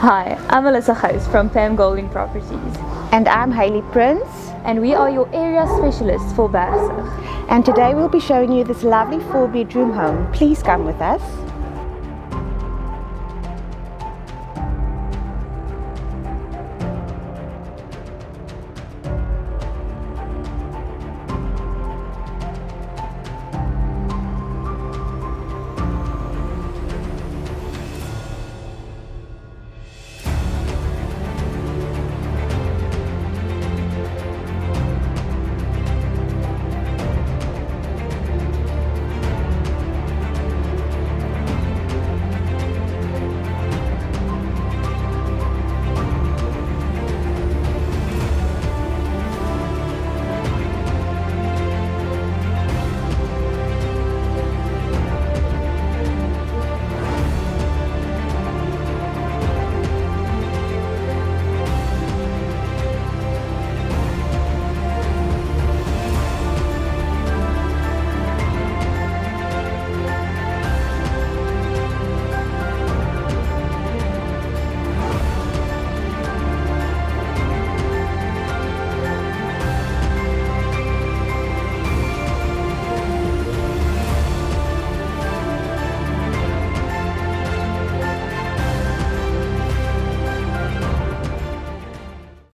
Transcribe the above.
Hi, I'm Alyssa Gous from Pam Golding Properties. And I'm Hayley Prince. And we are your area specialists for Bergsig. And today we'll be showing you this lovely four bedroom home. Please come with us.